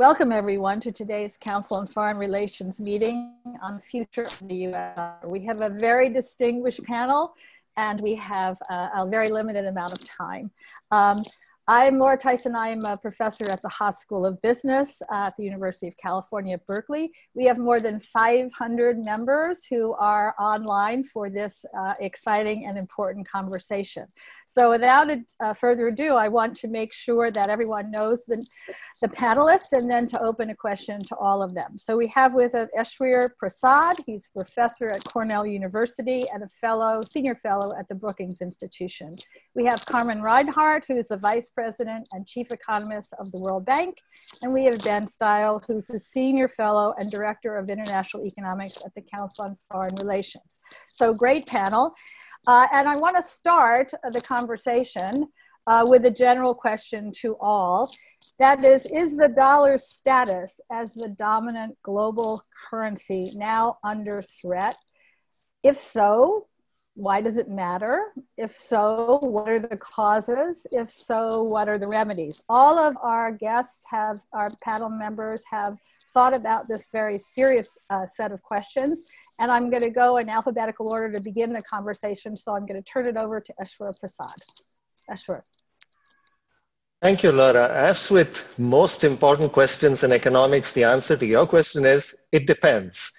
Welcome everyone to today's Council on Foreign Relations meeting on the future of the U.S. We have a very distinguished panel and we have a, a very limited amount of time. Um, I'm Laura Tyson. I'm a professor at the Haas School of Business at the University of California, Berkeley. We have more than 500 members who are online for this uh, exciting and important conversation. So without a, uh, further ado, I want to make sure that everyone knows the, the panelists and then to open a question to all of them. So we have with us Eswar Prasad. He's a professor at Cornell University and a fellow, senior fellow at the Brookings Institution. We have Carmen Reinhart, who is the vice president and chief economist of the World Bank. And we have Benn Steil, who's a senior fellow and director of international economics at the Council on Foreign Relations. So great panel. Uh, and I want to start the conversation uh, with a general question to all. That is, is the dollar's status as the dominant global currency now under threat? If so, why does it matter? If so, what are the causes? If so, what are the remedies? All of our guests have, our panel members have thought about this very serious uh, set of questions. And I'm going to go in alphabetical order to begin the conversation. So I'm going to turn it over to Eswar Prasad. Eswar. Thank you, Laura. As with most important questions in economics, the answer to your question is it depends.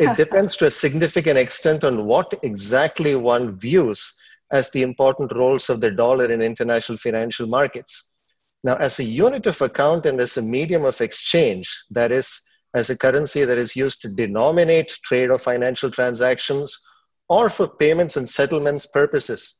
it depends to a significant extent on what exactly one views as the important roles of the dollar in international financial markets. Now, as a unit of account and as a medium of exchange, that is, as a currency that is used to denominate trade or financial transactions, or for payments and settlements purposes,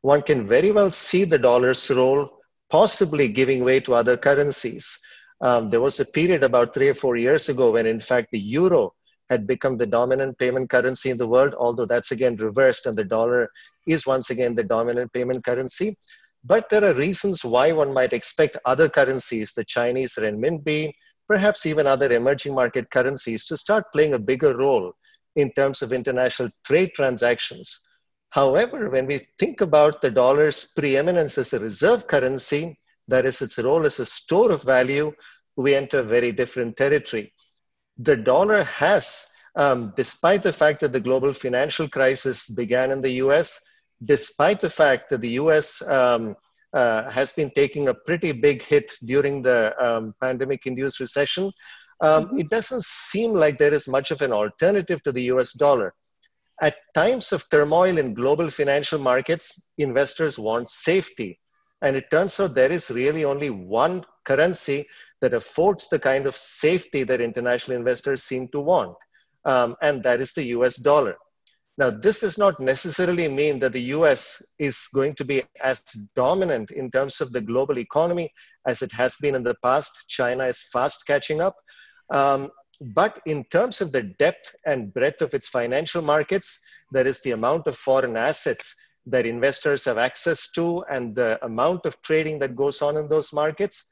one can very well see the dollar's role possibly giving way to other currencies. Um, there was a period about three or four years ago when, in fact, the euro had become the dominant payment currency in the world, although that's again reversed and the dollar is once again the dominant payment currency. But there are reasons why one might expect other currencies, the Chinese renminbi, perhaps even other emerging market currencies, to start playing a bigger role in terms of international trade transactions. However, when we think about the dollar's preeminence as a reserve currency, that is its role as a store of value, we enter very different territory. The dollar has, um, despite the fact that the global financial crisis began in the US, despite the fact that the US um, uh, has been taking a pretty big hit during the um, pandemic induced recession, mm-hmm. it doesn't seem like there is much of an alternative to the US dollar. At times of turmoil in global financial markets, investors want safety. And it turns out there is really only one currency that affords the kind of safety that international investors seem to want, um, and that is the US dollar. Now, this does not necessarily mean that the US is going to be as dominant in terms of the global economy as it has been in the past. China is fast catching up. Um, but in terms of the depth and breadth of its financial markets, there is the amount of foreign assets that investors have access to and the amount of trading that goes on in those markets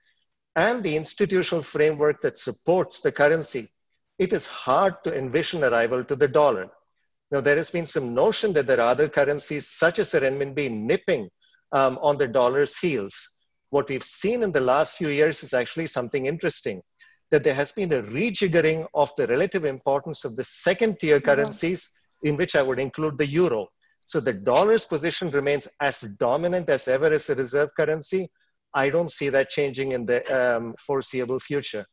and the institutional framework that supports the currency, it is hard to envision a rival to the dollar. Now, there has been some notion that there are other currencies, such as the renminbi, nipping um, on the dollar's heels. What we've seen in the last few years is actually something interesting that there has been a rejiggering of the relative importance of the second tier currencies, in which I would include the euro. So the dollar's position remains as dominant as ever as a reserve currency. I don't see that changing in the um, foreseeable future.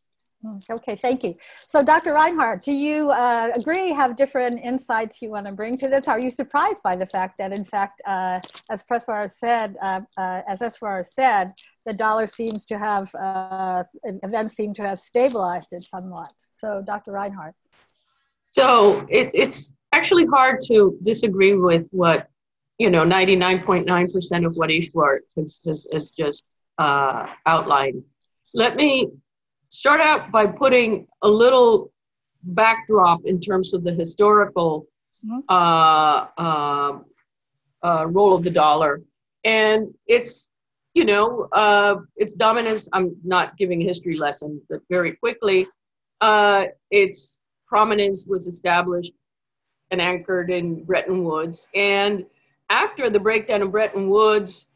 Hmm, okay, thank you. So, Dr. Reinhart, do you uh, agree, have different insights you want to bring to this? Are you surprised by the fact that, in fact, uh, as Preswar said, uh, uh as Eswar said, the dollar seems to have, uh, events seem to have stabilized it somewhat. So, Dr. Reinhart. So, it, it's actually hard to disagree with what, you know, 99.9% of what Eswar has, has, has just uh, outlined. Let me start out by putting a little backdrop in terms of the historical mm-hmm. uh, uh, uh, role of the dollar. And it's, you know, uh, its dominance, I'm not giving a history lesson, but very quickly, uh, its prominence was established and anchored in Bretton Woods. And after the breakdown of Bretton Woods,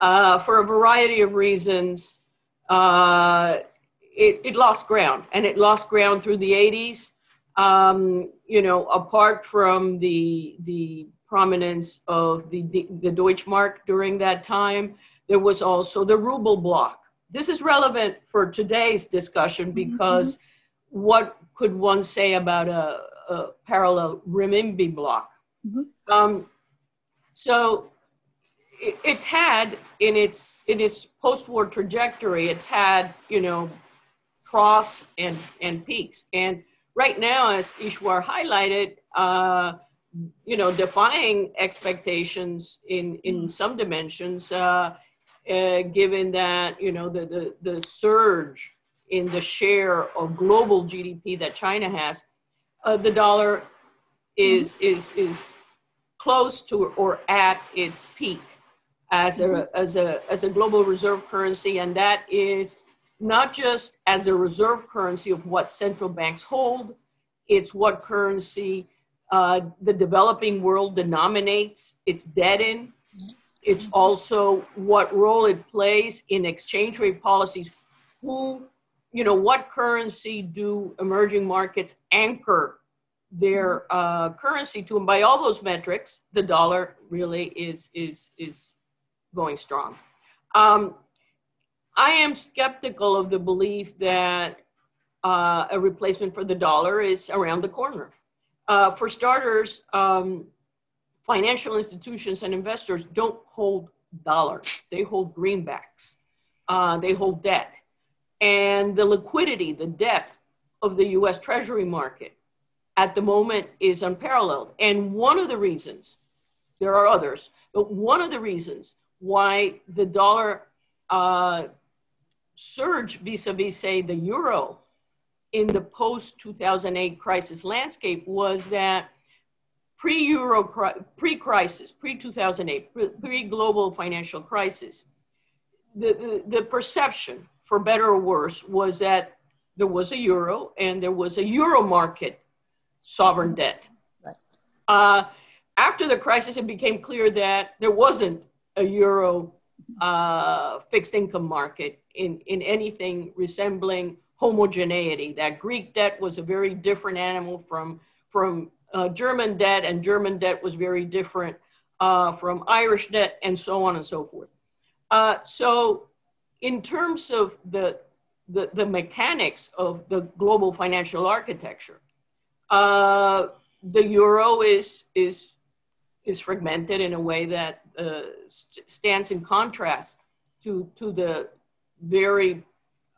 uh, for a variety of reasons, it, it lost ground, and it lost ground through the 80s. Um, you know, apart from the the prominence of the, the, the Deutschmark during that time, there was also the ruble bloc. This is relevant for today's discussion mm-hmm. because mm-hmm. what could one say about a, a parallel renminbi bloc? Mm-hmm. Um, so it, it's had in its in its post-war trajectory, it's had you know troughs and and peaks. And right now, as Eswar highlighted, uh, you know, defying expectations in in mm-hmm. some dimensions, uh, uh, given that you know the, the the surge in the share of global GDP that China has, uh, the dollar is mm-hmm. is is close to or at its peak as a, mm-hmm. as a, as a global reserve currency, and that is not just as a reserve currency of what central banks hold, it's what currency uh, the developing world denominates its debt in. It's also what role it plays in exchange rate policies. Who, you know, what currency do emerging markets anchor their uh, currency to? And by all those metrics, the dollar really is is is going strong. Um, I am skeptical of the belief that uh, a replacement for the dollar is around the corner. Uh, for starters, um, financial institutions and investors don't hold dollars, they hold greenbacks, uh, they hold debt. And the liquidity, the depth of the US Treasury market at the moment is unparalleled. And one of the reasons, there are others, but one of the reasons why the dollar uh, surged vis-a-vis, say, the euro in the post-2008 crisis landscape was that pre-euro, pre-crisis, pre-2008, pre-global financial crisis, the, the, the perception, for better or worse, was that there was a euro and there was a euro market sovereign debt. Right. Uh, after the crisis, it became clear that there wasn't a euro uh, fixed income market in, in anything resembling homogeneity. That Greek debt was a very different animal from, from uh, German debt, and German debt was very different uh, from Irish debt, and so on and so forth. Uh, so, in terms of the, the, the, mechanics of the global financial architecture, uh, the euro is, is, is fragmented in a way that uh, st- stands in contrast to, to the very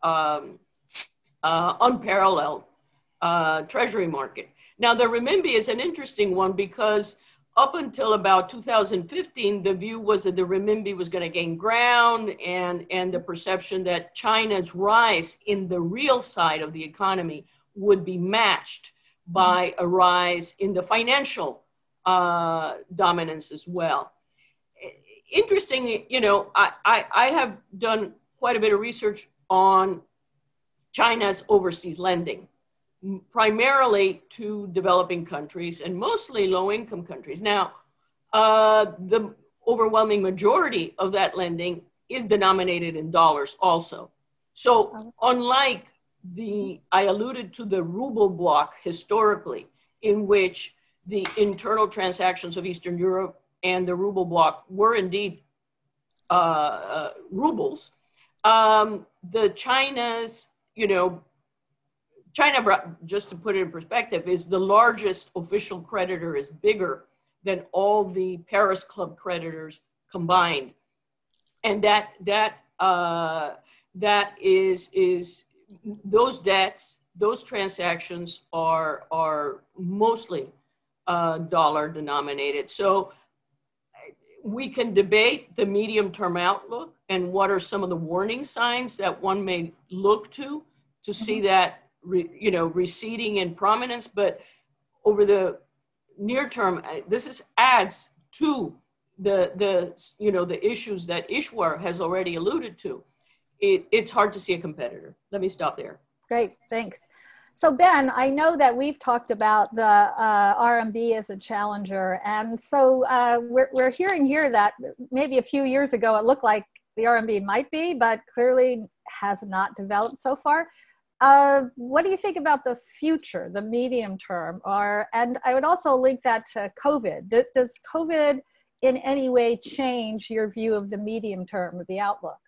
um, uh, unparalleled treasury market. Now, the renminbi is an interesting one because up until about 2015, the view was that the renminbi was going to gain ground and, and the perception that China's rise in the real side of the economy would be matched by a rise in the financial uh, dominance as well. Interesting, you know, I, I, I have done quite a bit of research on China's overseas lending, primarily to developing countries and mostly low income countries. Now, uh, the overwhelming majority of that lending is denominated in dollars also. So, unlike the, I alluded to the ruble bloc historically, in which the internal transactions of Eastern Europe and the ruble bloc were indeed uh, uh, rubles. Um, the China's, you know, China, just to put it in perspective, is the largest official creditor, is bigger than all the Paris Club creditors combined, and that that uh, that is is those debts, those transactions are are mostly uh, dollar denominated. So we can debate the medium term outlook and what are some of the warning signs that one may look to to see mm-hmm. that re, you know receding in prominence but over the near term this is adds to the the you know the issues that Eswar has already alluded to. It, it's hard to see a competitor. Let me stop there. Great thanks. So Benn, I know that we've talked about the uh, RMB as a challenger, and so uh, we're, we're hearing here that maybe a few years ago it looked like the RMB might be, but clearly has not developed so far. Uh, what do you think about the future, the medium term? Or, and I would also link that to COVID. D- does COVID in any way change your view of the medium term of the outlook?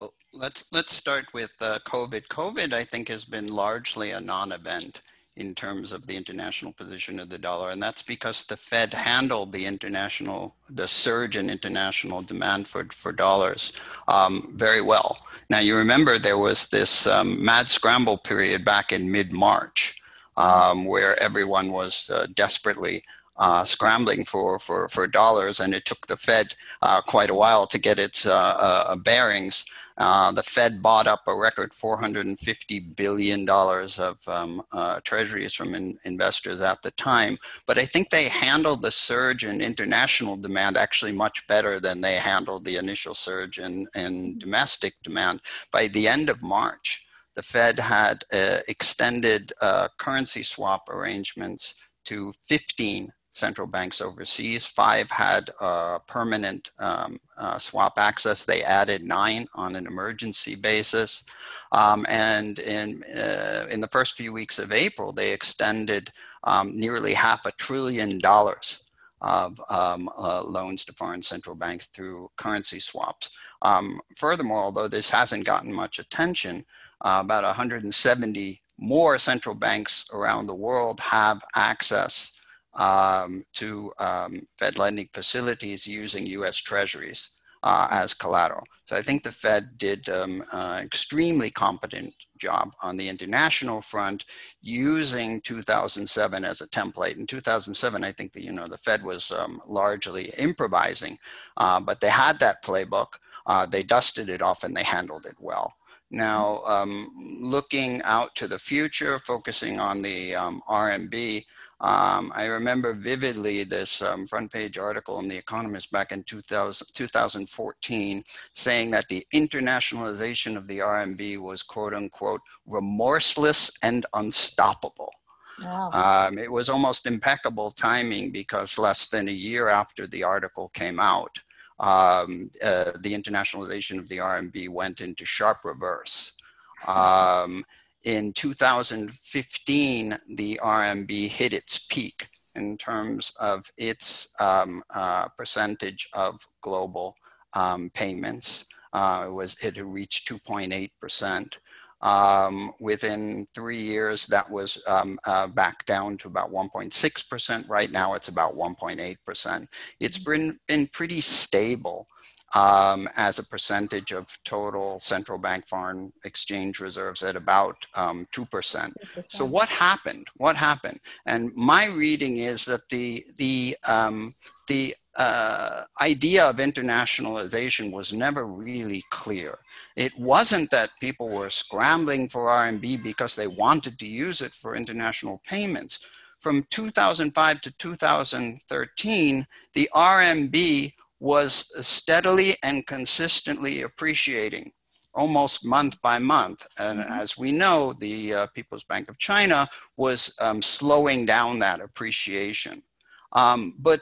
Well, let's let's start with uh, COVID. COVID, I think, has been largely a non-event in terms of the international position of the dollar. And that's because the Fed handled the international, the surge in international demand for, for dollars um, very well. Now, you remember there was this um, mad scramble period back in mid March um, where everyone was uh, desperately uh, scrambling for, for, for dollars, and it took the Fed uh, quite a while to get its uh, uh, bearings. Uh, the Fed bought up a record $450 billion of um, uh, treasuries from in, investors at the time. But I think they handled the surge in international demand actually much better than they handled the initial surge in, in domestic demand. By the end of March, the Fed had uh, extended uh, currency swap arrangements to 15 central banks overseas. Five had uh, permanent um, uh, swap access. They added nine on an emergency basis. Um, and in, uh, in the first few weeks of April, they extended um, nearly half a trillion dollars of um, uh, loans to foreign central banks through currency swaps. Um, furthermore, although this hasn't gotten much attention, uh, about 170 more central banks around the world have access um, to um, Fed lending facilities using US Treasuries uh, as collateral. So I think the Fed did um, uh, extremely competent job on the international front using 2007 as a template. In 2007, I think that, you know, the Fed was um, largely improvising, uh, but they had that playbook. Uh, they dusted it off and they handled it well. Now, um, looking out to the future, focusing on the um, RMB, um, I remember vividly this um, front page article in The Economist back in 2000, 2014 saying that the internationalization of the RMB was quote unquote remorseless and unstoppable. Wow. Um, it was almost impeccable timing because less than a year after the article came out, um, uh, the internationalization of the RMB went into sharp reverse. Um, in 2015, the RMB hit its peak in terms of its um, uh, percentage of global um, payments. Uh, it was it reached 2.8 percent. Um, within three years, that was um, uh, back down to about 1.6 percent. Right now, it's about 1.8 percent. It's been been pretty stable um, as a percentage of total central bank foreign exchange reserves at about um, 2%. So what happened? What happened? And my reading is that the, the, um, the uh, idea of internationalization was never really clear. It wasn't that people were scrambling for RMB because they wanted to use it for international payments. From 2005 to 2013, the RMB was steadily and consistently appreciating almost month by month. And mm-hmm. as we know, the uh, People's Bank of China was um, slowing down that appreciation. Um, but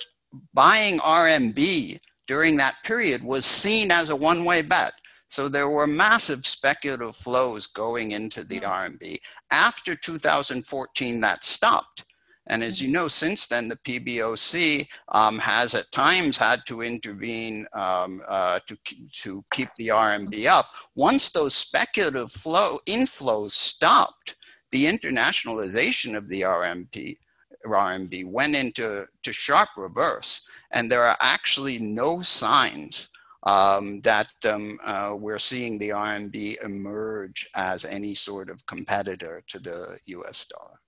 buying RMB during that period was seen as a one way bet. So there were massive speculative flows going into the mm-hmm. RMB. After 2014, that stopped. And as you know, since then, the PBOC um, has at times had to intervene um, uh, to, to keep the RMB up. Once those speculative flow inflows stopped, the internationalization of the RMB, RMB went into to sharp reverse. And there are actually no signs um, that um, uh, we're seeing the RMB emerge as any sort of competitor to the US dollar.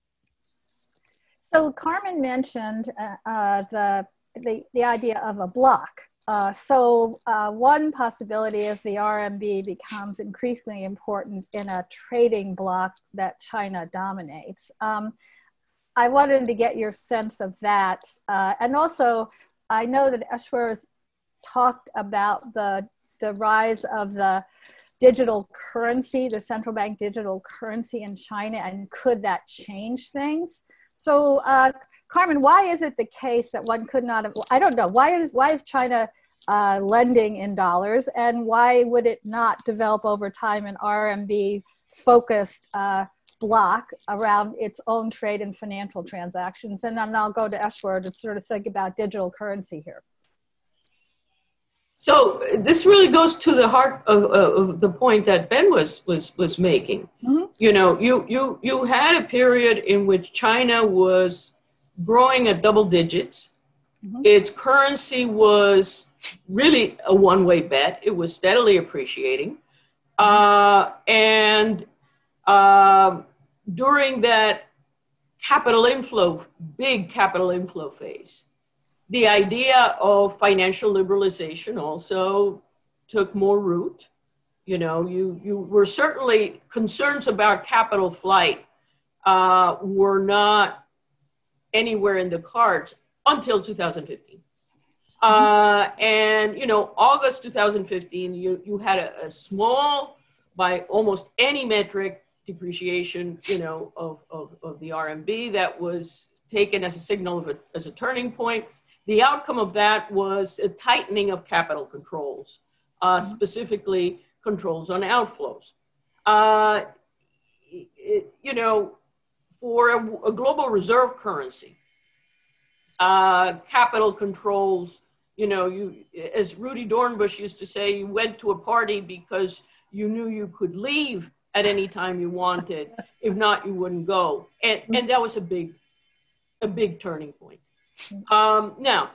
So Carmen mentioned uh, uh, the, the, the idea of a block. Uh, so uh, one possibility is the RMB becomes increasingly important in a trading block that China dominates. Um, I wanted to get your sense of that. Uh, and also, I know that Eswar has talked about the, the rise of the digital currency, the central bank digital currency in China, and could that change things? So, uh, Carmen, why is it the case that one could not have? I don't know. Why is why is China uh, lending in dollars, and why would it not develop over time an RMB focused uh, block around its own trade and financial transactions? And then I'll go to Eswar to sort of think about digital currency here. So this really goes to the heart of, of the point that Benn was was was making. Mm-hmm. You know, you you you had a period in which China was growing at double digits. Mm-hmm. Its currency was really a one-way bet. It was steadily appreciating, uh, and uh, during that capital inflow, big capital inflow phase, the idea of financial liberalization also took more root. You know, you, you were certainly concerns about capital flight uh, were not anywhere in the cards until 2015. Uh, and, you know, August 2015, you, you had a, a small, by almost any metric, depreciation, you know, of, of, of the RMB that was taken as a signal of a, as a turning point. The outcome of that was a tightening of capital controls, uh, mm-hmm. specifically controls on outflows. Uh, it, you know, for a, a global reserve currency, uh, capital controls, you know, you, as Rudy Dornbusch used to say, you went to a party because you knew you could leave at any time you wanted. if not, you wouldn't go. And, and that was a big, a big turning point. Um, now,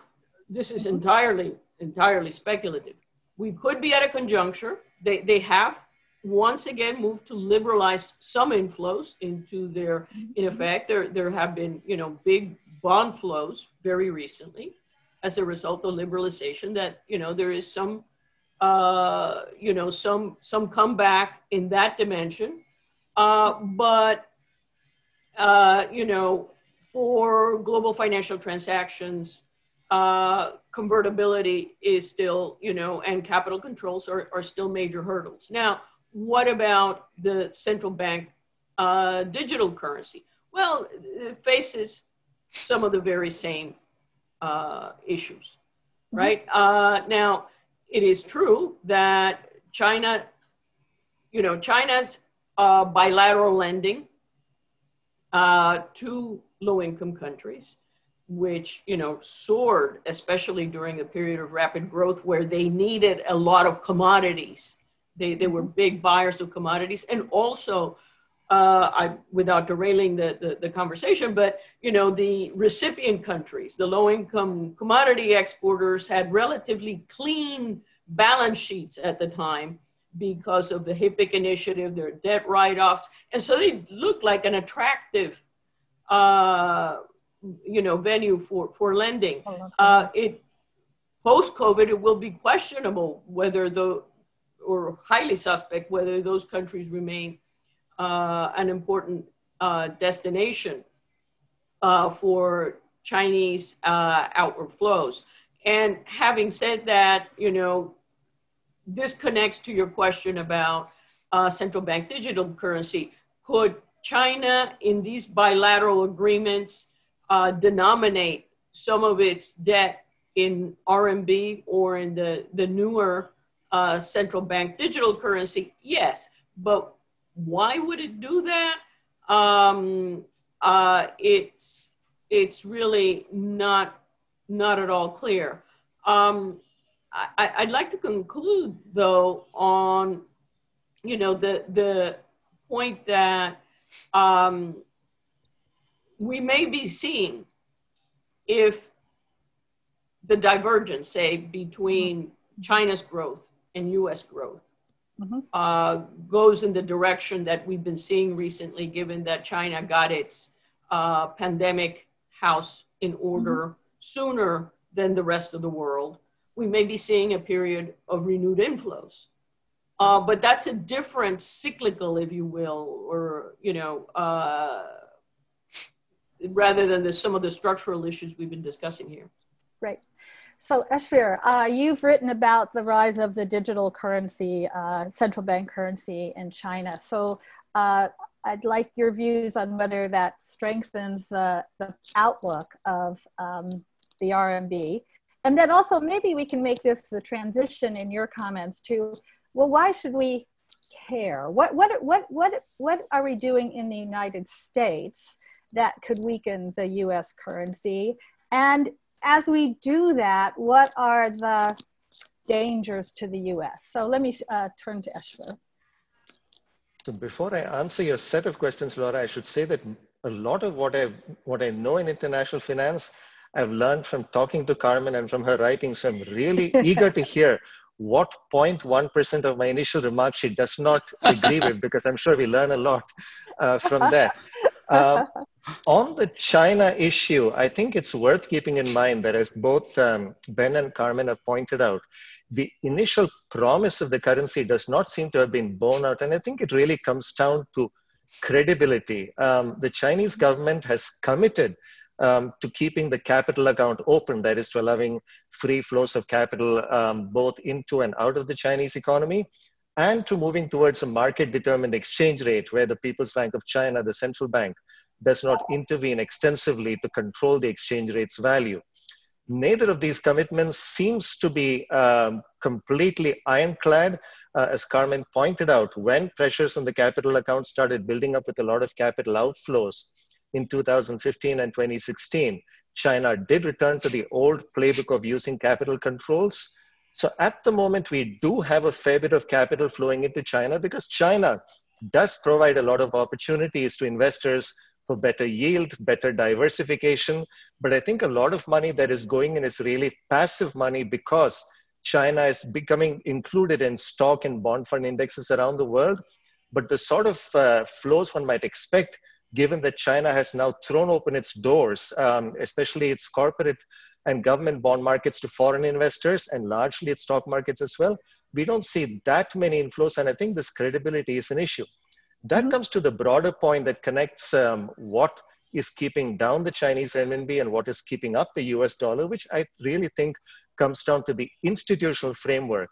this is entirely, entirely speculative. We could be at a conjuncture. They, they have once again moved to liberalize some inflows into their, in effect, there, there have been, you know, big bond flows very recently as a result of liberalization that, you know, there is some, uh, you know, some, some comeback in that dimension. Uh, but, uh, you know, for global financial transactions, uh, convertibility is still, you know, and capital controls are, are still major hurdles. Now, what about the central bank uh, digital currency? Well, it faces some of the very same uh, issues, mm-hmm. right? Mm-hmm. now, it is true that China, you know, China's uh, bilateral lending uh, to low-income countries, which you know soared, especially during a period of rapid growth where they needed a lot of commodities. They they were big buyers of commodities, and also. Uh, I, without derailing the, the, the, conversation, but you know the recipient countries, the low-income commodity exporters, had relatively clean balance sheets at the time because of the HIPC initiative, their debt write-offs, and so they looked like an attractive uh, you know, venue for, for lending. Oh, uh, it post COVID, it will be questionable whether the or highly suspect whether those countries remain uh, an important uh, destination uh, for Chinese uh, outward flows. And having said that, you know, this connects to your question about uh, central bank digital currency. Could China, in these bilateral agreements, uh, denominate some of its debt in RMB or in the, the newer uh, central bank digital currency? Yes, but why would it do that? Um, uh, it's it's really not not at all clear. Um, I, I'd like to conclude though on you know the the point that um, we may be seeing if the divergence, say, between China's growth and US growth mm-hmm. uh, goes in the direction that we've been seeing recently, given that China got its uh, pandemic house in order mm-hmm. sooner than the rest of the world, we may be seeing a period of renewed inflows. Uh, but that's a different cyclical, if you will, or, you know, uh, rather than the, some of the structural issues we've been discussing here. Right. So, Eswar, uh, you've written about the rise of the digital currency, uh, central bank currency in China. So, uh, I'd like your views on whether that strengthens the outlook of um, the RMB and then also maybe we can make this the transition in your comments to, well, why should we care? What, what, what, what, what are we doing in the United States that could weaken the US currency? And as we do that, what are the dangers to the US? So let me uh, turn to Eswar. So before I answer your set of questions, Laura, I should say that a lot of what I what I know in international finance, I've learned from talking to Carmen and from her writing. So I'm really eager to hear what 0.1% of my initial remarks she does not agree with, because I'm sure we learn a lot uh, from that. Uh, on the China issue, I think it's worth keeping in mind that as both um, Benn and Carmen have pointed out, the initial promise of the currency does not seem to have been borne out. And I think it really comes down to credibility. Um, the Chinese government has committed um, to keeping the capital account open, that is, to allowing free flows of capital um, both into and out of the Chinese economy, and to moving towards a market determined exchange rate where the People's Bank of China, the central bank, does not intervene extensively to control the exchange rate's value neither of these commitments seems to be um, completely ironclad. Uh, as Carmen pointed out, when pressures on the capital account started building up with a lot of capital outflows in 2015 and 2016, China did return to the old playbook of using capital controls. So at the moment, we do have a fair bit of capital flowing into China because China does provide a lot of opportunities to investors for better yield, better diversification. But I think a lot of money that is going in is really passive money because China is becoming included in stock and bond fund indexes around the world. But the sort of uh, flows one might expect, given that China has now thrown open its doors, um, especially its corporate and government bond markets to foreign investors and largely its stock markets as well, we don't see that many inflows. And I think this credibility is an issue. That mm-hmm. comes to the broader point that connects um, what is keeping down the Chinese renminbi and what is keeping up the US dollar, which I really think comes down to the institutional framework.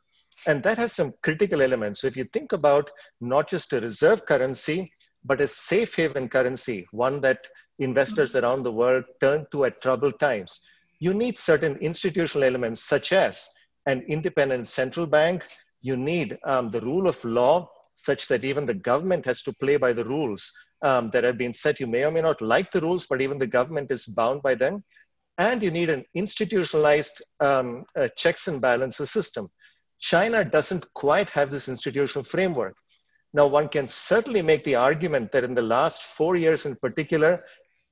And that has some critical elements. So if you think about not just a reserve currency, but a safe haven currency, one that investors mm-hmm. around the world turn to at troubled times, you need certain institutional elements such as an independent central bank. You need um, the rule of law such that even the government has to play by the rules um, that have been set. You may or may not like the rules, but even the government is bound by them. And you need an institutionalized um, uh, checks and balances system. China doesn't quite have this institutional framework. Now, one can certainly make the argument that in the last four years in particular,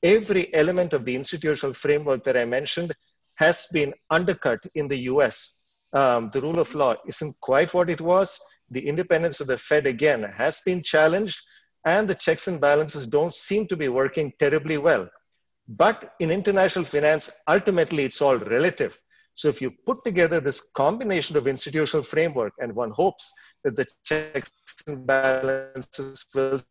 every element of the institutional framework that I mentioned has been undercut in the US. Um, the rule of law isn't quite what it was the independence of the Fed again has been challenged and the checks and balances don't seem to be working terribly well. But in international finance, ultimately it's all relative. So if you put together this combination of institutional framework and one hopes that the checks and balances will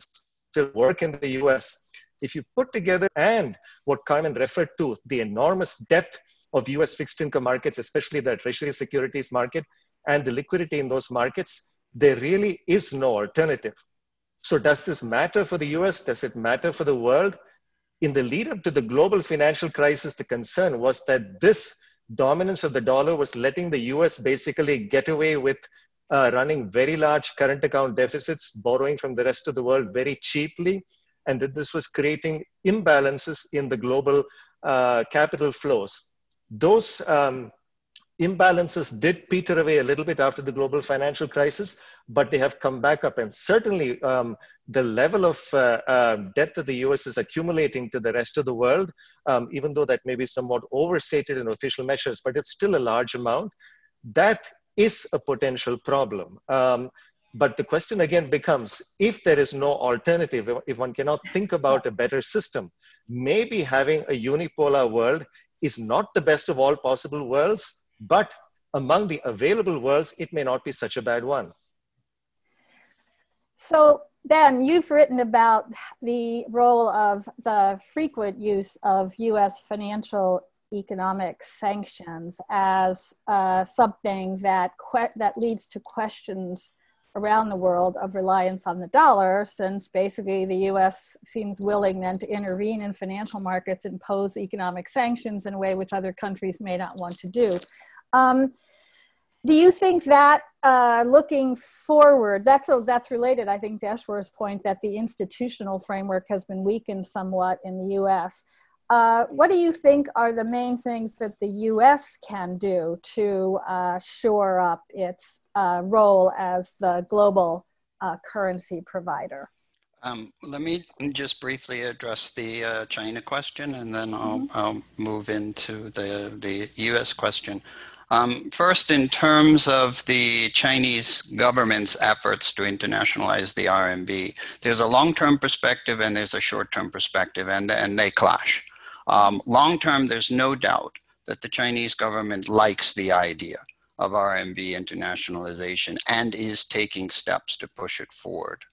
still work in the US, if you put together and what Carmen referred to, the enormous depth of US fixed income markets, especially the treasury securities market and the liquidity in those markets, there really is no alternative. So does this matter for the US? Does it matter for the world? In the lead up to the global financial crisis, the concern was that this dominance of the dollar was letting the US basically get away with uh, running very large current account deficits, borrowing from the rest of the world very cheaply, and that this was creating imbalances in the global uh, capital flows. Those um, imbalances did peter away a little bit after the global financial crisis, but they have come back up. And certainly, um, the level of uh, uh, debt that the US is accumulating to the rest of the world, um, even though that may be somewhat overstated in official measures, but it's still a large amount, that is a potential problem. Um, but the question again becomes if there is no alternative, if one cannot think about a better system, maybe having a unipolar world is not the best of all possible worlds but among the available worlds, it may not be such a bad one. So, Benn, you've written about the role of the frequent use of US financial economic sanctions as uh, something that, that leads to questions around the world of reliance on the dollar, since basically the US seems willing then to intervene in financial markets, impose economic sanctions in a way which other countries may not want to do. Um, do you think that uh, looking forward, that's a, that's related, I think, to Eswar's point that the institutional framework has been weakened somewhat in the U.S. Uh, what do you think are the main things that the U.S. can do to uh, shore up its uh, role as the global uh, currency provider? Um, let me just briefly address the uh, China question, and then I'll, mm-hmm. I'll move into the the U.S. question. Um, first, in terms of the Chinese government's efforts to internationalize the RMB, there's a long-term perspective and there's a short-term perspective, and, and they clash. Um, long-term, there's no doubt that the Chinese government likes the idea of RMB internationalization and is taking steps to push it forward.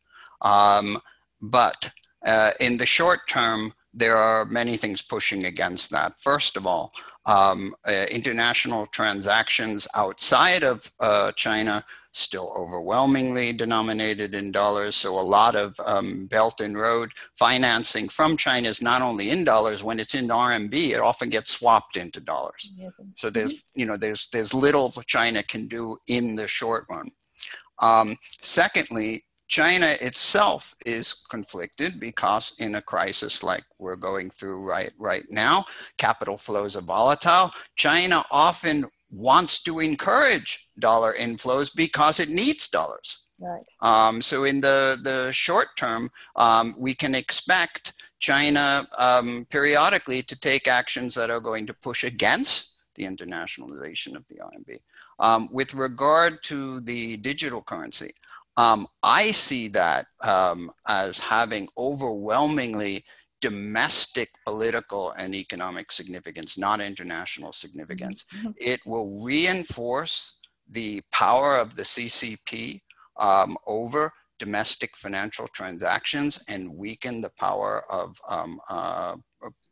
Um, but uh, in the short term, there are many things pushing against that. First of all, um, uh, international transactions outside of uh, China still overwhelmingly denominated in dollars. So a lot of um, Belt and Road financing from China is not only in dollars. When it's in RMB, it often gets swapped into dollars. So there's mm-hmm. you know there's there's little China can do in the short run. Um, secondly, China itself is conflicted because in a crisis like we're going through right, right now, capital flows are volatile. China often wants to encourage dollar inflows because it needs dollars. Right. Um, so in the, the short term, um, we can expect China um, periodically to take actions that are going to push against the internationalization of the RMB. Um, with regard to the digital currency, um, I see that um, as having overwhelmingly domestic political and economic significance, not international significance. Mm-hmm. It will reinforce the power of the CCP um, over domestic financial transactions and weaken the power of um, uh,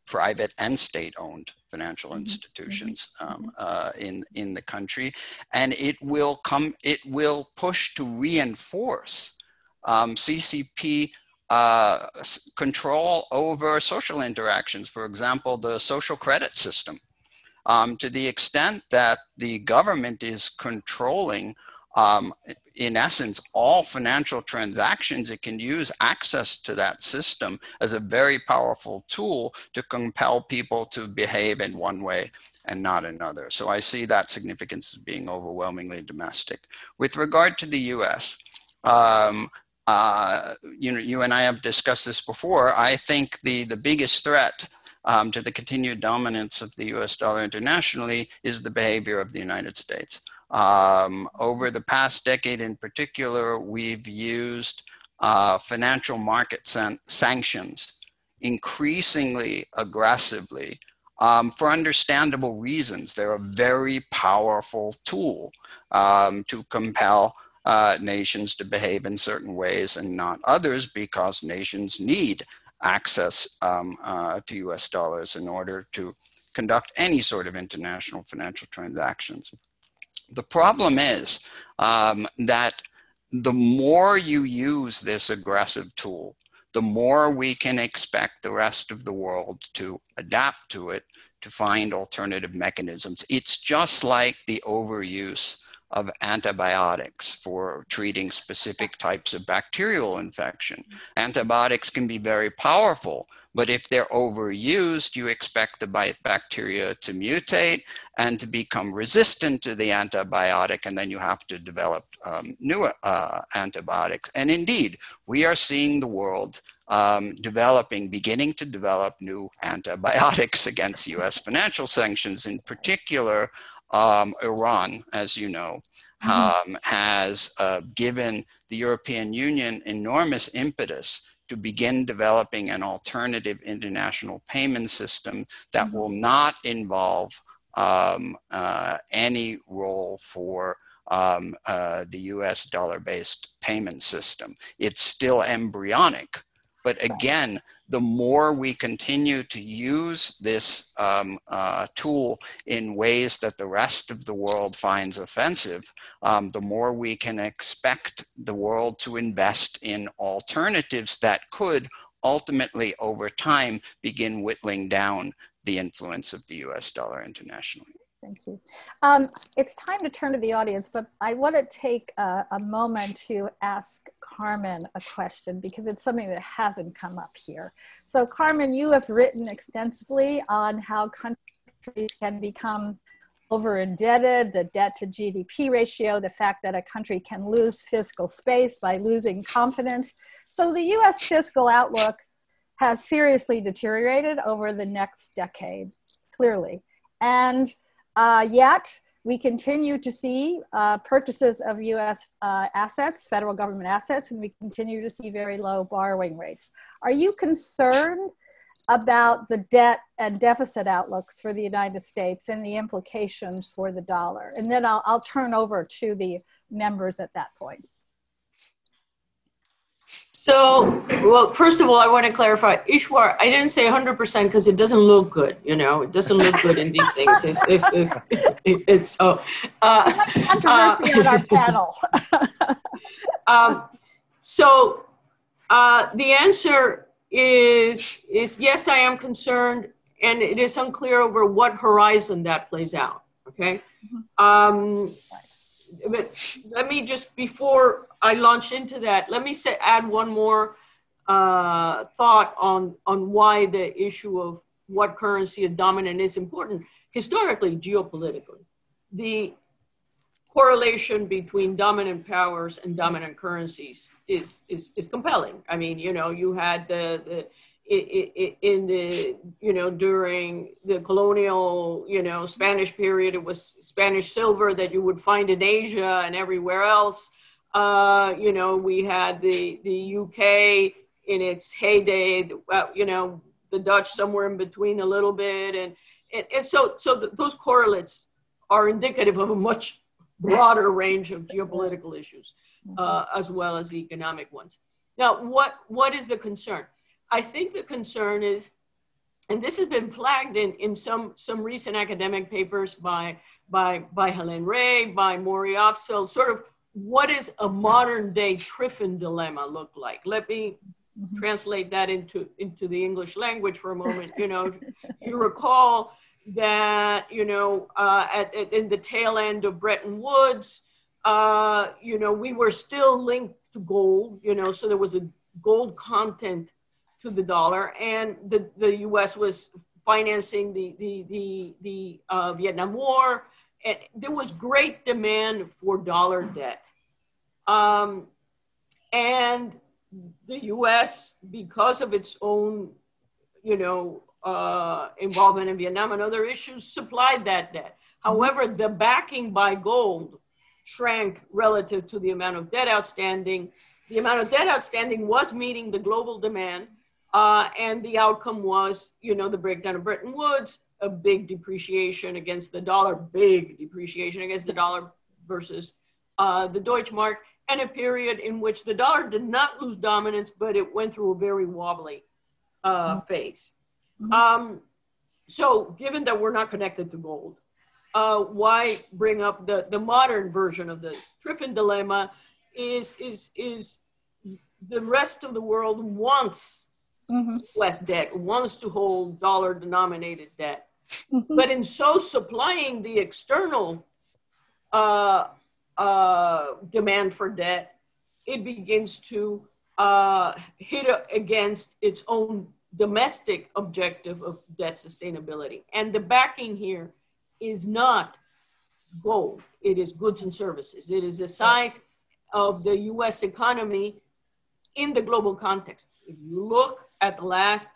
private and state-owned financial mm-hmm. institutions mm-hmm. um, uh, in in the country, and it will come. It will push to reinforce um, CCP uh, control over social interactions. For example, the social credit system. Um, to the extent that the government is controlling um, in essence, all financial transactions, it can use access to that system as a very powerful tool to compel people to behave in one way and not another. So I see that significance as being overwhelmingly domestic. With regard to the US, um, uh, you know, you and I have discussed this before. I think the, the biggest threat um, to the continued dominance of the US dollar internationally is the behavior of the United States. Um, over the past decade in particular, we've used uh, financial market san- sanctions increasingly aggressively um, for understandable reasons. They're a very powerful tool um, to compel uh, nations to behave in certain ways and not others because nations need access um, uh, to US dollars in order to conduct any sort of international financial transactions. The problem is um, that the more you use this aggressive tool, the more we can expect the rest of the world to adapt to it to find alternative mechanisms. It's just like the overuse of antibiotics for treating specific types of bacterial infection. Antibiotics can be very powerful, but if they're overused, you expect the bacteria to mutate and to become resistant to the antibiotic, and then you have to develop um, new uh, antibiotics. And indeed, we are seeing the world um, developing, beginning to develop new antibiotics against US financial sanctions, in particular. Um, Iran, as you know, mm-hmm. Um, has uh, given the European Union enormous impetus to begin developing an alternative international payment system that mm-hmm. will not involve um, uh, any role for um, uh, the US dollar based payment system. It's still embryonic, But again, the more we continue to use this um, uh, tool in ways that the rest of the world finds offensive, um, the more we can expect the world to invest in alternatives that could ultimately, over time, begin whittling down the influence of the US dollar internationally. Thank you. Um, it's time to turn to the audience, but I want to take a, a, moment to ask Carmen a question because it's something that hasn't come up here. So, Carmen, you have written extensively on how countries can become over indebted, the debt to GDP ratio, the fact that a country can lose fiscal space by losing confidence. So, the US fiscal outlook has seriously deteriorated over the next decade, clearly. And uh, yet, we continue to see uh, purchases of US uh, assets, federal government assets, and we continue to see very low borrowing rates. Are you concerned about the debt and deficit outlooks for the United States and the implications for the dollar? And then I'll, I'll turn over to the members at that point. So, well, first of all, I want to clarify, Eswar, I didn't say 100% because it doesn't look good. You know, it doesn't look good in these things. If, if, if, if it's oh, uh, controversy uh, on our panel. um, so, uh, the answer is is yes, I am concerned, and it is unclear over what horizon that plays out. Okay. Mm-hmm. Um, but let me just before I launch into that, let me say add one more uh, thought on on why the issue of what currency is dominant is important historically, geopolitically. The correlation between dominant powers and dominant currencies is is, is compelling. I mean, you know, you had the, the in the you know during the colonial you know spanish period it was spanish silver that you would find in asia and everywhere else uh, you know we had the the uk in its heyday uh, you know the dutch somewhere in between a little bit. And and, and so so those correlates are indicative of a much broader range of geopolitical issues uh, as well as the economic ones. Now what what is the concern? I think the concern is, and this has been flagged in, in some, some recent academic papers by, by, by Hélène Rey, by Maury Obstfeld, sort of what does a modern day Triffin dilemma look like? Let me mm-hmm. translate that into, into the English language for a moment. You know, you recall that, you know, uh, at, at, in the tail end of Bretton Woods, uh, you know, we were still linked to gold, you know, so there was a gold content to the dollar, and the, the U.S. was financing the the the, the uh, Vietnam War, and there was great demand for dollar debt, um, and the U.S. because of its own, you know, uh, involvement in Vietnam and other issues, supplied that debt. However, the backing by gold shrank relative to the amount of debt outstanding. The amount of debt outstanding was meeting the global demand, uh, and the outcome was, you know, the breakdown of Bretton Woods, a big depreciation against the dollar, big depreciation against the dollar versus uh, the Deutschmark, and a period in which the dollar did not lose dominance, but it went through a very wobbly uh, mm-hmm. phase. Mm-hmm. Um, so, given that we're not connected to gold, uh, why bring up the, the modern version of the Triffin dilemma? Is is is the rest of the world wants mm-hmm. less debt, wants to hold dollar denominated debt. Mm-hmm. But in so supplying the external uh, uh, demand for debt, it begins to uh, hit against its own domestic objective of debt sustainability. And the backing here is not gold, it is goods and services. It is the size of the US economy in the global context. If you look at the last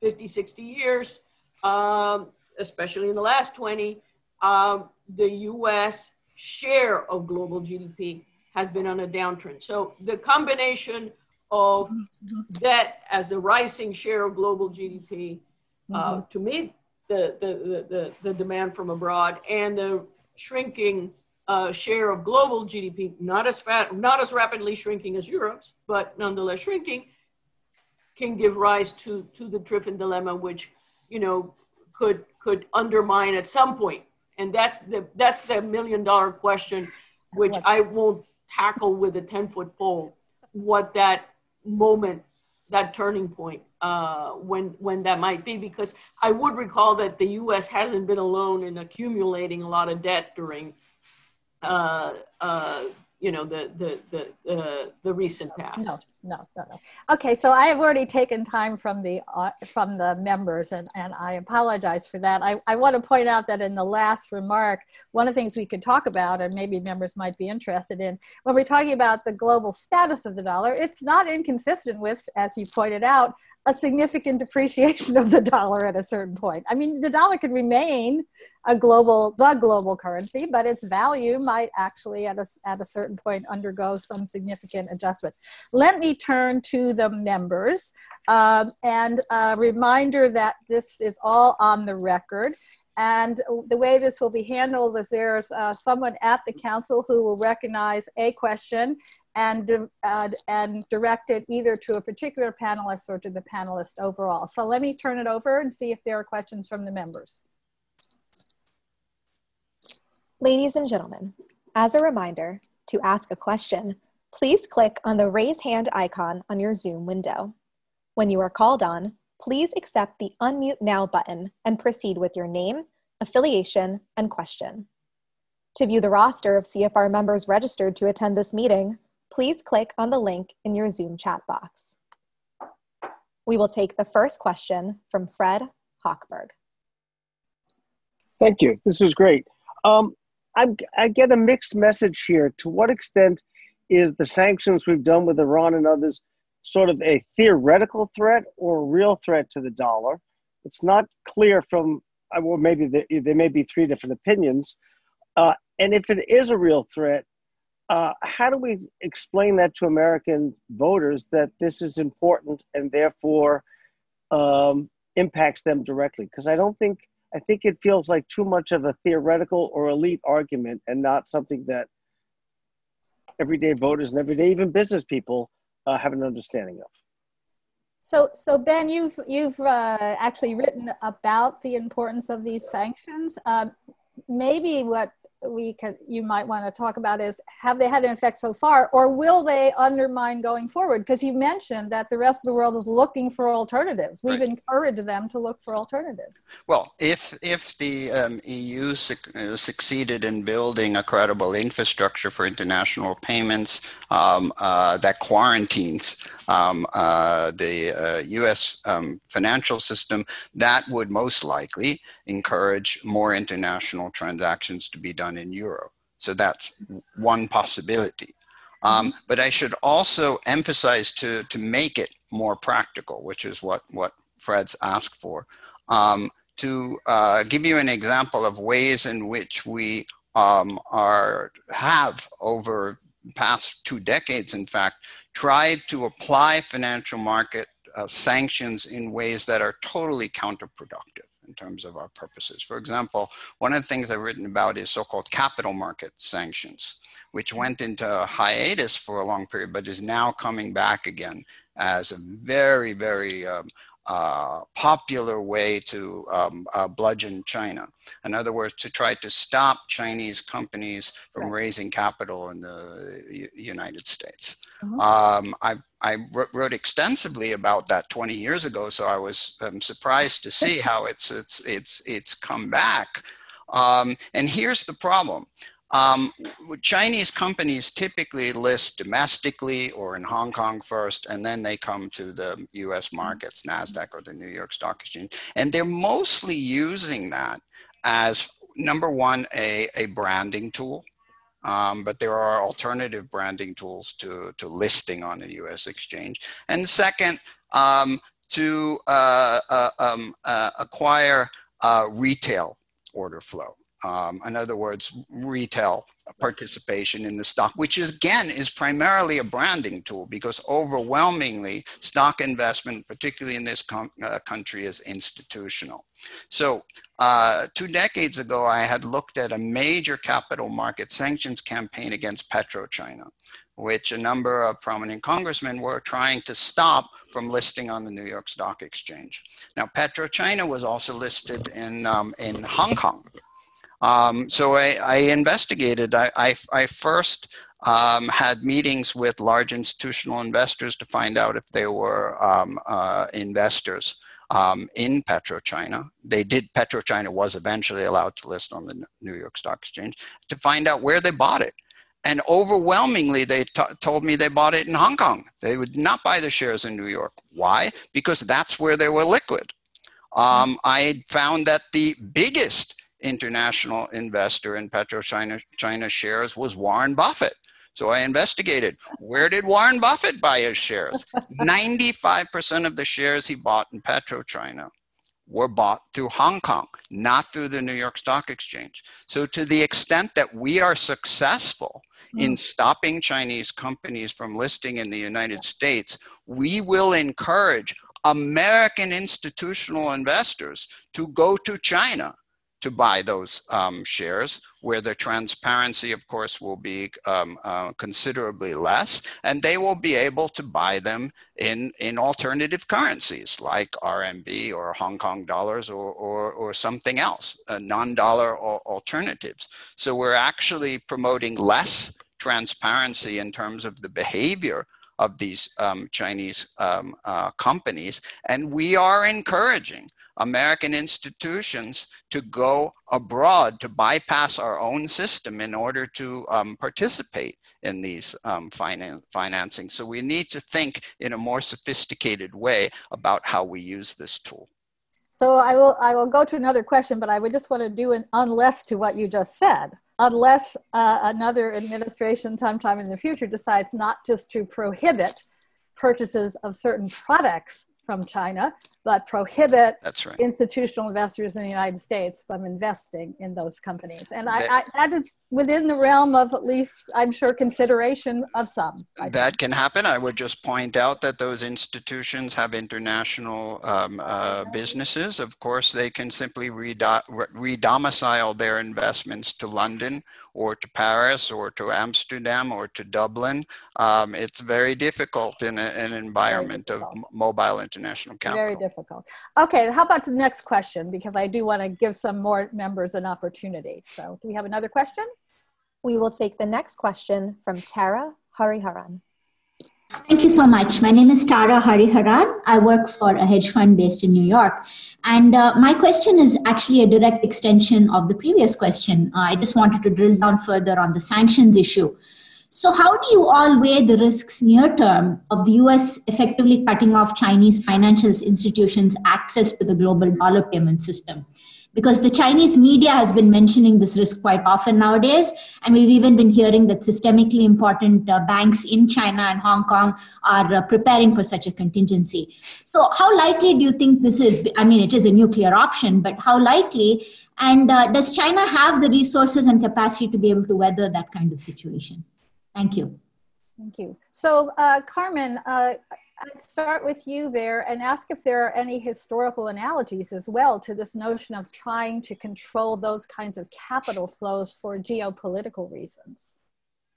50, 60 years, um, especially in the last 20, um, the US share of global GDP has been on a downtrend. So the combination of debt as a rising share of global GDP uh, mm-hmm. to meet the, the, the, the, demand from abroad and the shrinking uh, share of global GDP, not as fat, not as rapidly shrinking as Europe's, but nonetheless shrinking, can give rise to to the Triffin dilemma, which you know could could undermine at some. And that's the that's the million dollar question, which I won't tackle with a ten foot pole. What that moment, that turning point, uh, when when that might be, because I would recall that the U.S. hasn't been alone in accumulating a lot of debt during uh, uh, you know the the the uh, the recent past. No, no, no, no. Okay, so I have already taken time from the uh, from the members, and and I apologize for that. I I want to point out that in the last remark, one of the things we could talk about, and maybe members might be interested in, when we're talking about the global status of the dollar, it's not inconsistent with, as you pointed out, a significant depreciation of the dollar at a certain point. I mean, the dollar could remain a global, the global currency, but its value might actually at a, at a certain point undergo some significant adjustment. Let me turn to the members um, and a reminder that this is all on the record. And the way this will be handled is there's uh, someone at the council who will recognize a question and, uh, and direct it either to a particular panelist or to the panelist overall. So let me turn it over and see if there are questions from the members. Ladies and gentlemen, as a reminder, to ask a question, please click on the raise hand icon on your Zoom window. When you are called on, please accept the unmute now button and proceed with your name, affiliation, and question. To view the roster of CFR members registered to attend this meeting, please click on the link in your Zoom chat box. We will take the first question from Fred Hochberg. Thank you. This is great. Um, I get a mixed message here. To what extent is the sanctions we've done with Iran and others sort of a theoretical threat or a real threat to the dollar? It's not clear from, uh, well, maybe there, there may be three different opinions. Uh, and if it is a real threat, uh, how do we explain that to American voters that this is important and therefore um, impacts them directly? Because I don't think, I think it feels like too much of a theoretical or elite argument and not something that everyday voters and everyday even business people uh, have an understanding of. So, so Benn, you've you've uh, actually written about the importance of these sanctions. Um, maybe what we can you might want to talk about is have they had an effect so far or will they undermine going forward? Because you mentioned that the rest of the world is looking for alternatives. We've right. encouraged them to look for alternatives. Well if if the um, eu su- uh, succeeded in building a credible infrastructure for international payments um, uh, that quarantines um, uh, the uh, US um, financial system, that would most likely encourage more international transactions to be done in euro. So that's one possibility. Um, mm-hmm. but I should also emphasize to, to make it more practical, which is what, what Fred's asked for, um, to uh, give you an example of ways in which we um, are have over past two decades, in fact, tried to apply financial market uh, sanctions in ways that are totally counterproductive in terms of our purposes. For example, one of the things I've written about is so-called capital market sanctions, which went into hiatus for a long period, but is now coming back again as a very, very um, uh, popular way to um, uh, bludgeon China. In other words, to try to stop Chinese companies from raising capital in the U- United States. Uh-huh. Um, I, I wrote extensively about that 20 years ago, so I was um, surprised to see how it's, it's, it's, it's come back. Um, and here's the problem. Um, Chinese companies typically list domestically or in Hong Kong first, and then they come to the US markets, NASDAQ or the New York Stock Exchange. And they're mostly using that as number one, a, a branding tool. Um, but there are alternative branding tools to, to listing on a US exchange. And second, um, to uh, uh, um, uh, acquire uh, retail order flow. Um, in other words, retail participation in the stock, which is, again is primarily a branding tool because overwhelmingly stock investment, particularly in this com- uh, country, is institutional. So, uh, two decades ago, I had looked at a major capital market sanctions campaign against PetroChina, which a number of prominent congressmen were trying to stop from listing on the New York Stock Exchange. Now, PetroChina was also listed in, um, in Hong Kong. Um, so I, I investigated. I, I, I first um, had meetings with large institutional investors to find out if they were um, uh, investors um, in PetroChina. They did, PetroChina was eventually allowed to list on the New York Stock Exchange to find out where they bought it. And overwhelmingly, they told me they bought it in Hong Kong. They would not buy the shares in New York. Why? Because that's where they were liquid. Um, I found that the biggest international investor in PetroChina China shares was Warren Buffett. So I investigated where did Warren Buffett buy his shares? 95% of the shares he bought in PetroChina were bought through Hong Kong, not through the New York Stock Exchange. So, to the extent that we are successful mm. in stopping Chinese companies from listing in the United States, we will encourage American institutional investors to go to China to buy those um, shares, where the transparency, of course, will be um, uh, considerably less, and they will be able to buy them in, in alternative currencies like RMB or Hong Kong dollars or, or, or something else, uh, non-dollar alternatives. So we're actually promoting less transparency in terms of the behavior of these um, Chinese um, uh, companies, and we are encouraging American institutions to go abroad to bypass our own system in order to um, participate in these um, finan financing. So we need to think in a more sophisticated way about how we use this tool. So I will, I will go to another question, but I would just want to do an unless to what you just said. Unless uh, another administration sometime in the future decides not just to prohibit purchases of certain products from China, but prohibit right. institutional investors in the United States from investing in those companies. And that, I, I, that is within the realm of at least, I'm sure, consideration of some. I that think. can happen. I would just point out that those institutions have international um, uh, businesses. Of course, they can simply re-domicile their investments to London or to Paris or to Amsterdam or to Dublin. Um, it's very difficult in a, an environment of mobile international capital. Very difficult. Okay, how about the next question? Because I do want to give some more members an opportunity. So do we have another question? We will take the next question from Tara Hariharan. Thank you so much. My name is Tara Hariharan. I work for a hedge fund based in New York. And uh, my question is actually a direct extension of the previous question. Uh, I just wanted to drill down further on the sanctions issue. So, how do you all weigh the risks near term of the US effectively cutting off Chinese financial institutions' access to the global dollar payment system? Because the Chinese media has been mentioning this risk quite often nowadays. And we've even been hearing that systemically important uh, banks in China and Hong Kong are uh, preparing for such a contingency. So, how likely do you think this is? I mean, it is a nuclear option, but how likely? And uh, does China have the resources and capacity to be able to weather that kind of situation? Thank you. Thank you. So, uh, Carmen, uh, I'd start with you there and ask if there are any historical analogies as well to this notion of trying to control those kinds of capital flows for geopolitical reasons.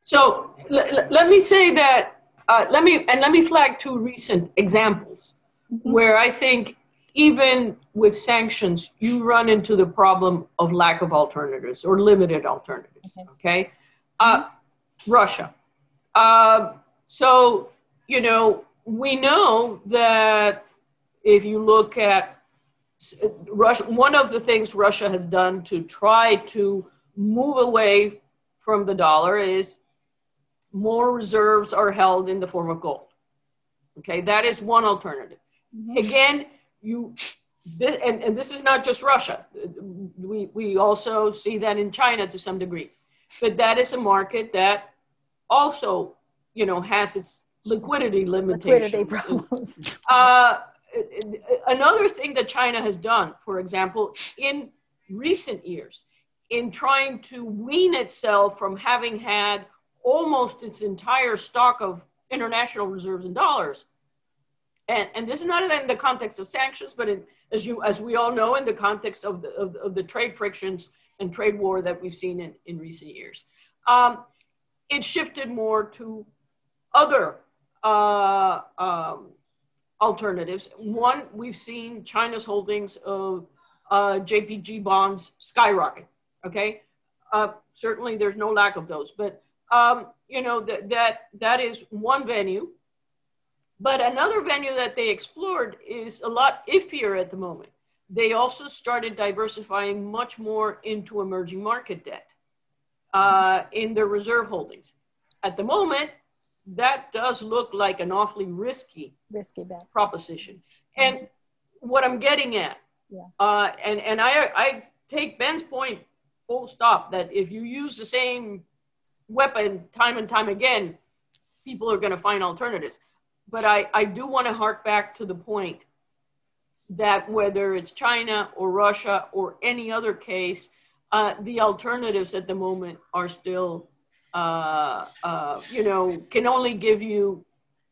So let me say that, uh, let me, and let me flag two recent examples mm-hmm. where I think even with sanctions, you run into the problem of lack of alternatives or limited alternatives. Okay. okay? Uh, mm-hmm. Russia. Uh, so, you know, we know that if you look at Russia, one of the things Russia has done to try to move away from the dollar is more reserves are held in the form of gold. Okay, that is one alternative. Mm-hmm. Again, you this and, and this is not just Russia. We we also see that in China to some degree. But that is a market that also, you know, has its liquidity limitations. Liquidity problems. Uh, another thing that China has done, for example, in recent years, in trying to wean itself from having had almost its entire stock of international reserves in dollars. And, and this is not in the context of sanctions, but in, as, you, as we all know, in the context of the, of, of the trade frictions and trade war that we've seen in, in recent years. Um, it shifted more to other uh, um, alternatives. One, we've seen China's holdings of uh, JGB bonds skyrocket. Okay, uh, certainly there's no lack of those, but um, you know that that that is one venue. But another venue that they explored is a lot iffier at the moment. They also started diversifying much more into emerging market debt uh, in their reserve holdings. At the moment, that does look like an awfully risky, risky bet. proposition. And what I'm getting at, Yeah. uh, and, and I, I take Benn's point full stop that if you use the same weapon time and time again, people are going to find alternatives. But I, I do want to hark back to the point that whether it's China or Russia or any other case, uh, the alternatives at the moment are still, uh, uh, you know, can only give you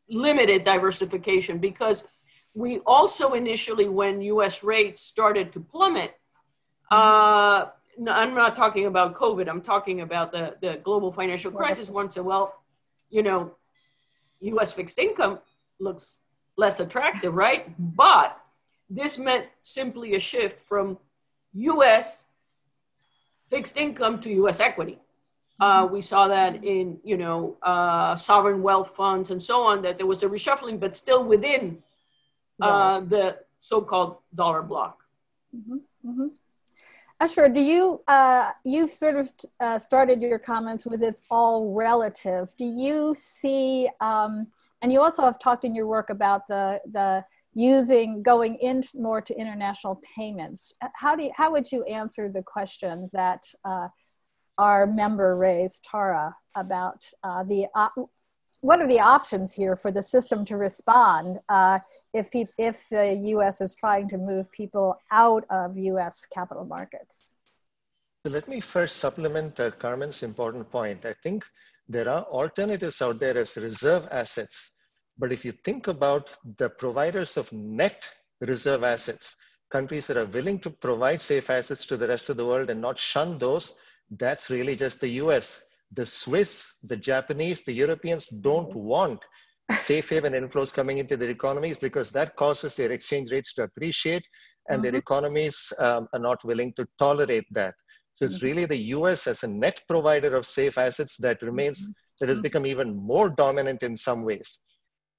limited diversification because we also initially, when US rates started to plummet, uh, no, I'm not talking about COVID, I'm talking about the, the global financial crisis. One said, well, you know, US fixed income looks less attractive, right? But this meant simply a shift from US fixed income to US equity. Uh, we saw that in, you know, uh, sovereign wealth funds and so on, that there was a reshuffling, but still within uh, the so-called dollar bloc. Mhm, mhm. Eswar, do you, uh, you've sort of uh, started your comments with it's all relative. Do you see, um, and you also have talked in your work about the, the using, going in more to international payments. How, do you, how would you answer the question that uh, our member raised, Tara, about uh, the, uh, what are the options here for the system to respond uh, if, pe- if the US is trying to move people out of US capital markets? So let me first supplement uh, Carmen's important point. I think there are alternatives out there as reserve assets. But if you think about the providers of net reserve assets, countries that are willing to provide safe assets to the rest of the world and not shun those, that's really just the US. The Swiss, the Japanese, the Europeans don't want safe haven inflows coming into their economies because that causes their exchange rates to appreciate and their Mhm. economies um, are not willing to tolerate that. So it's really the US as a net provider of safe assets that remains, that has become even more dominant in some ways.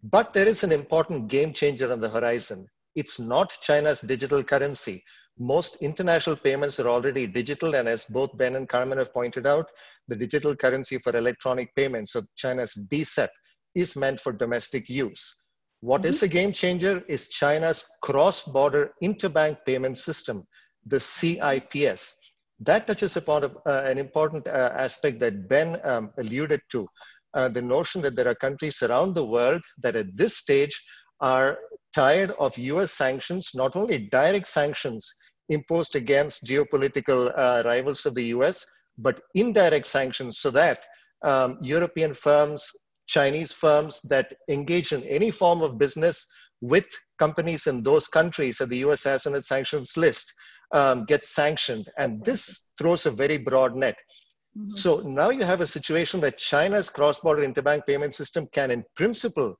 But there is an important game changer on the horizon. It's not China's digital currency. Most international payments are already digital, and as both Benn and Carmen have pointed out, the digital currency for electronic payments, so China's DCEP, is meant for domestic use. What is a game changer is China's cross-border interbank payment system, the CIPS. That touches upon a, uh, an important uh, aspect that Benn um, alluded to, uh, the notion that there are countries around the world that at this stage are tired of US sanctions, not only direct sanctions imposed against geopolitical uh, rivals of the US, but indirect sanctions so that um, European firms, Chinese firms that engage in any form of business with companies in those countries that the US has on its sanctions list um, get sanctioned. And this throws a very broad net. Mhm. So now you have a situation where China's cross-border interbank payment system can, in principle,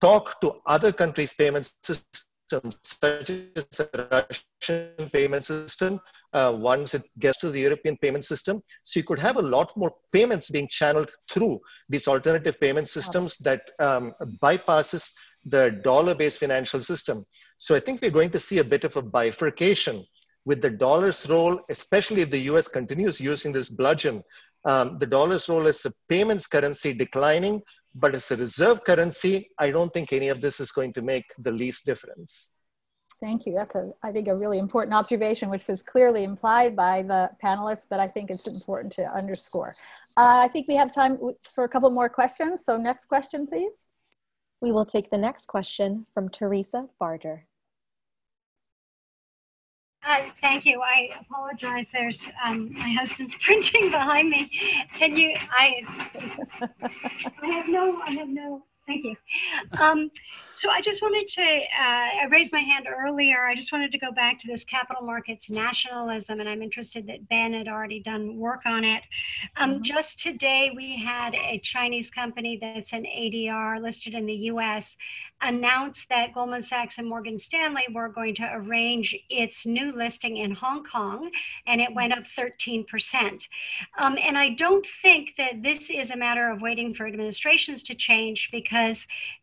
talk to other countries' payment systems, such as the Russian payment system, uh, once it gets to the European payment system. So you could have a lot more payments being channeled through these alternative payment systems that um, bypasses the dollar-based financial system. So I think we're going to see a bit of a bifurcation with the dollar's role, especially if the US continues using this bludgeon, um, the dollar's role as a payments currency declining, but as a reserve currency, I don't think any of this is going to make the least difference. Thank you. That's a, I think, a really important observation, which was clearly implied by the panelists, but I think it's important to underscore. Uh, I think we have time for a couple more questions. So next question, please. We will take the next question from Teresa Barger. Uh, thank you. I apologize. There's um, my husband's printing behind me. Can you? I I have no. I have no Thank you. Um, so I just wanted to, uh, I raised my hand earlier. I just wanted to go back to this capital markets nationalism, and I'm interested that Benn had already done work on it. Um, mm-hmm. Just today, we had a Chinese company that's an ADR listed in the US announced that Goldman Sachs and Morgan Stanley were going to arrange its new listing in Hong Kong, and it went up 13%. Um, and I don't think that this is a matter of waiting for administrations to change because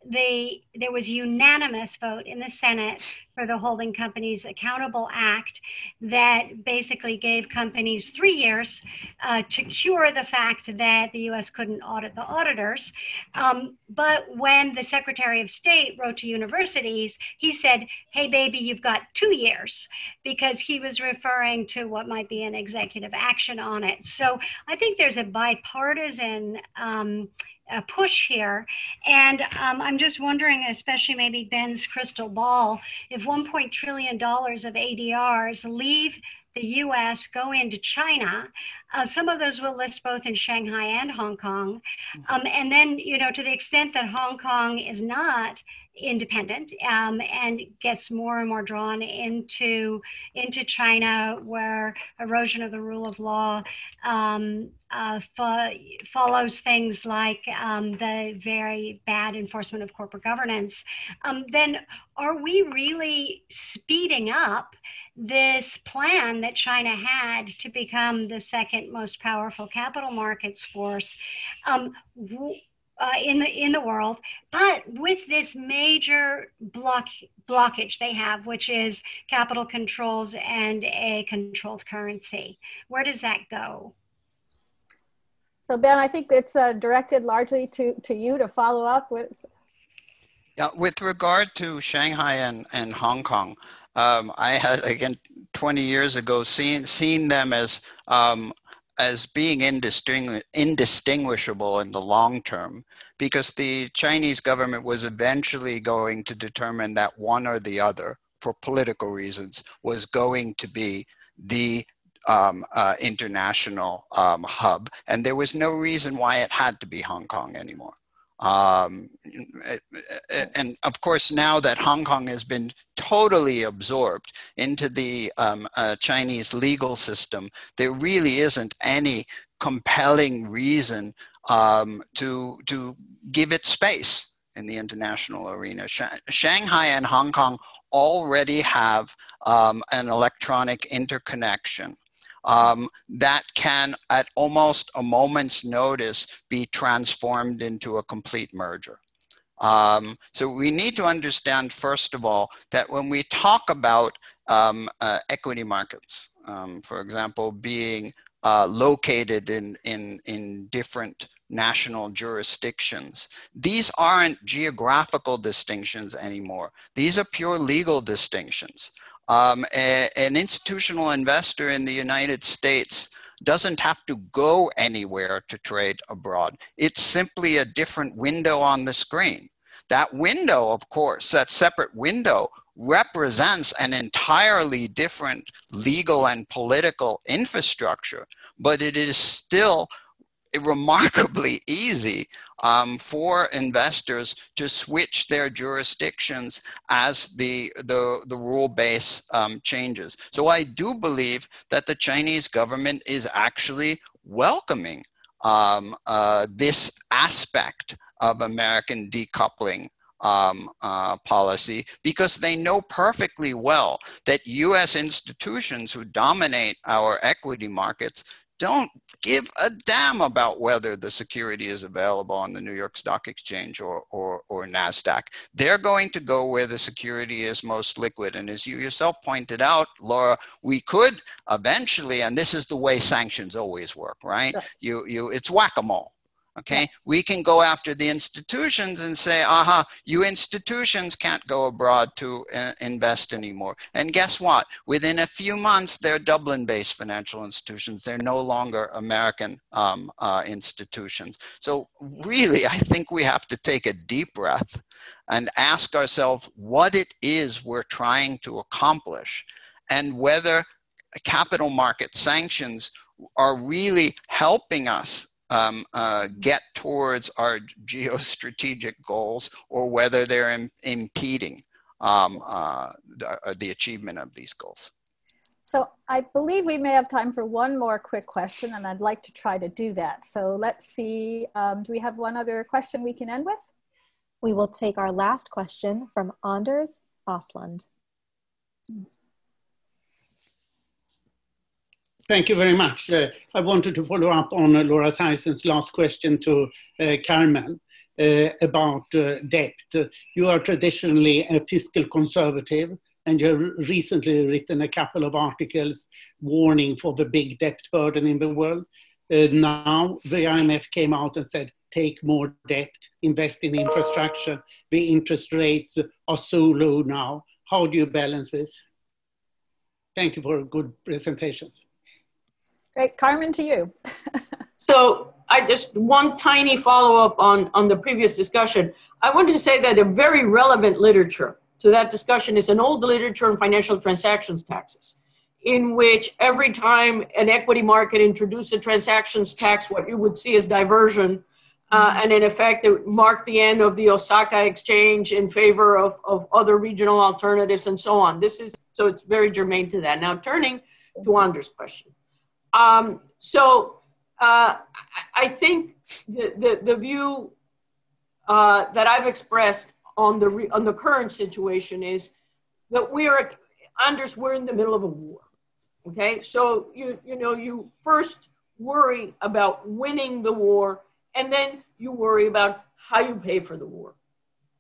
they, there was unanimous vote in the Senate for the Holding Companies Accountable Act that basically gave companies three years uh, to cure the fact that the US couldn't audit the auditors. Um, but when the Secretary of State wrote to universities, he said, hey, baby, you've got two years, because he was referring to what might be an executive action on it. So I think there's a bipartisan um, a push here. And um, I'm just wondering, especially maybe Benn's crystal ball, if 1. trillion dollars of ADRs leave the US, go into China, uh, some of those will list both in Shanghai and Hong Kong. Mm-hmm. Um, and then, you know, to the extent that Hong Kong is not independent um, and gets more and more drawn into into China, where erosion of the rule of law um, uh, fo- follows things like um, the very bad enforcement of corporate governance. Um, then, are we really speeding up? this plan that China had to become the second most powerful capital markets force. Um, uh, in the in the world, but with this major block blockage they have, which is capital controls and a controlled currency. Where does that go? So Benn, I think it's uh, directed largely to to you to follow up with. Yeah, with regard to Shanghai and, and Hong Kong, um, I had again 20 years ago seen seen them as um, as being indistinguishable in the long term because the Chinese government was eventually going to determine that one or the other, for political reasons, was going to be the um, uh, international um, hub. And there was no reason why it had to be Hong Kong anymore. Um, and of course, now that Hong Kong has been totally absorbed into the um, uh, Chinese legal system, there really isn't any compelling reason um, to, to give it space in the international arena. Sh Shanghai and Hong Kong already have um, an electronic interconnection um, that can, at almost a moment's notice, be transformed into a complete merger. Um, so we need to understand, first of all, that when we talk about um, uh, equity markets, um, for example, being uh, located in, in, in different national jurisdictions. These aren't geographical distinctions anymore. These are pure legal distinctions. Um, a, an institutional investor in the United States doesn't have to go anywhere to trade abroad. It's simply a different window on the screen. That window, of course, that separate window represents an entirely different legal and political infrastructure, but it is still remarkably easy um, for investors to switch their jurisdictions as the, the, the rule base um, changes. So I do believe that the Chinese government is actually welcoming um, uh, this aspect of American decoupling um, uh, policy because they know perfectly well that US institutions who dominate our equity markets don't give a damn about whether the security is available on the New York Stock Exchange or, or, or NASDAQ. They're going to go where the security is most liquid. And as you yourself pointed out, Laura, we could eventually, and this is the way sanctions always work, right? You, you, it's whack-a-mole. Okay, we can go after the institutions and say, aha, you institutions can't go abroad to uh, invest anymore. And guess what? Within a few months, they're Dublin based financial institutions. They're no longer American um, uh, institutions. So, really, I think we have to take a deep breath and ask ourselves what it is we're trying to accomplish and whether capital market sanctions are really helping us um, uh, get towards our geostrategic goals or whether they're Im impeding um, uh, the, uh, the achievement of these goals. So I believe we may have time for one more quick question, and I'd like to try to do that. So let's see, um, do we have one other question we can end with? We will take our last question from Anders Åslund. Thank you very much. Uh, I wanted to follow up on uh, Laura Tyson's last question to uh, Carmen uh, about uh, debt. you are traditionally a fiscal conservative and you have recently written a couple of articles warning for the big debt burden in the world. Uh, now the IMF came out and said, take more debt, invest in infrastructure. The interest rates are so low now. How do you balance this? Thank you for good presentations. Great, Carmen, to you. so I just one tiny follow up on on the previous discussion. I wanted to say that a very relevant literature to that discussion is an old literature on financial transactions taxes, in which every time an equity market introduced a transactions tax, what you would see is diversion. Uh, and in effect, it marked the end of the Osaka exchange in favor of, of other regional alternatives and so on. This is so it's very germane to that. Now, turning to Anders' question. Um, so, uh, I think the, the, the view uh, that I've expressed on the re, on the current situation is that we are Anders, we're in the middle of a war. Okay, so you you know you first worry about winning the war, and then you worry about how you pay for the war.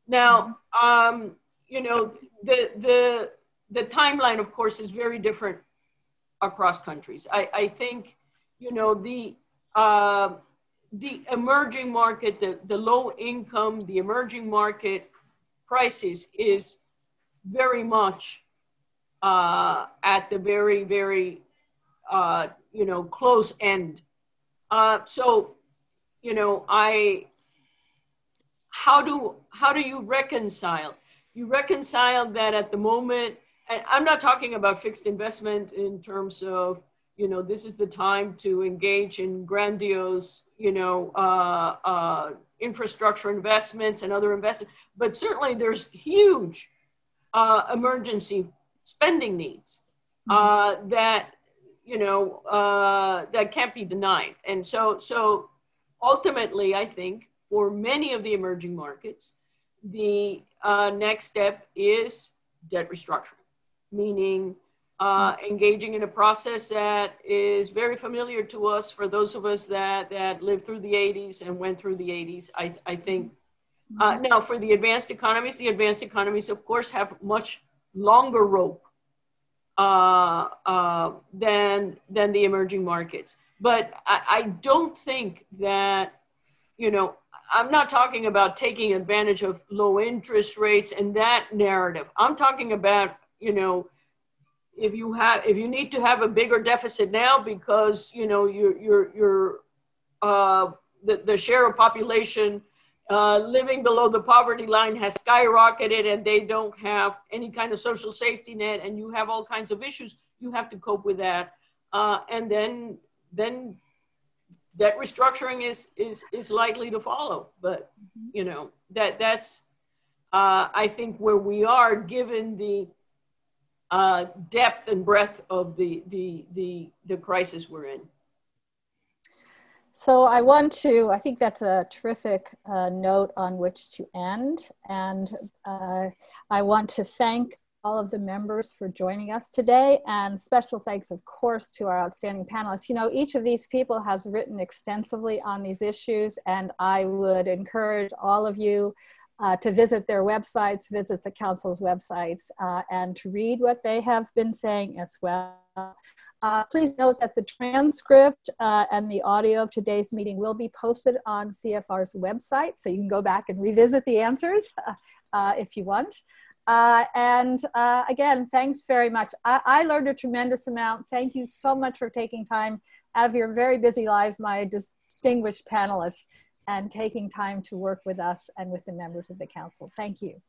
Now, um, you know the the the timeline, of course, is very different across countries. I, I think you know the uh, the emerging market, the, the low income, the emerging market crisis is very much uh, at the very, very, uh, you know, close end. Uh, so, you know, I, how do, how do you reconcile? You reconcile that at the moment, I'm not talking about fixed investment in terms of, you know, this is the time to engage in grandiose, you know, uh, uh, infrastructure investments and other investments, but certainly there's huge uh, emergency spending needs uh, mm-hmm. that you know uh, that can't be denied. And so, so ultimately, I think for many of the emerging markets, the uh, next step is debt restructuring, meaning uh, engaging in a process that is very familiar to us for those of us that, that lived through the 80s and went through the 80s. I, I think uh, now for the advanced economies, the advanced economies, of course, have much longer rope uh, uh, than, than the emerging markets. But I, I don't think that, you know, I'm not talking about taking advantage of low interest rates and that narrative. I'm talking about, you know, if you have if you need to have a bigger deficit now because you know your your your uh, the, the share of population uh, living below the poverty line has skyrocketed and they don't have any kind of social safety net and you have all kinds of issues you have to cope with that. Uh, and then then debt restructuring is is is likely to follow but you know that that's uh, i think where we are given the uh, depth and breadth of the, the, the, the crisis we're in. So I want to, I think that's a terrific uh, note on which to end. And uh, I want to thank all of the members for joining us today and special thanks, of course, to our outstanding panelists. You know, each of these people has written extensively on these issues and I would encourage all of you uh, to visit their websites, visit the council's websites, uh, and to read what they have been saying as well. Uh, please note that the transcript uh, and the audio of today's meeting will be posted on CFR's website, so you can go back and revisit the answers uh, if you want. Uh, and again, thanks very much. I, I learned a tremendous amount. Thank you so much for taking time out of your very busy lives, my distinguished panelists and taking time to work with us and with the members of the council. Thank you.